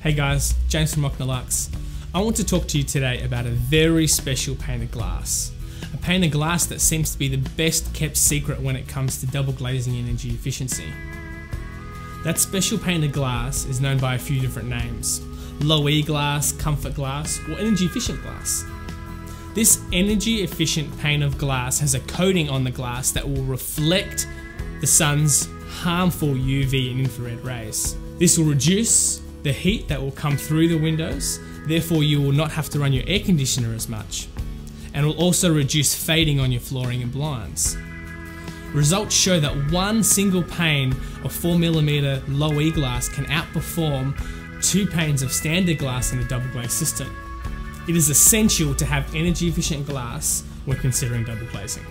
Hey guys, James from Oknalux. I want to talk to you today about a very special pane of glass. A pane of glass that seems to be the best kept secret when it comes to double glazing energy efficiency. That special pane of glass is known by a few different names. Low E glass, comfort glass, or energy efficient glass. This energy efficient pane of glass has a coating on the glass that will reflect the sun's harmful UV and infrared rays. This will reduce the heat that will come through the windows, therefore you will not have to run your air conditioner as much, and will also reduce fading on your flooring and blinds. Results show that one single pane of 4mm low E glass can outperform two panes of standard glass in a double glaze system. It is essential to have energy efficient glass when considering double glazing.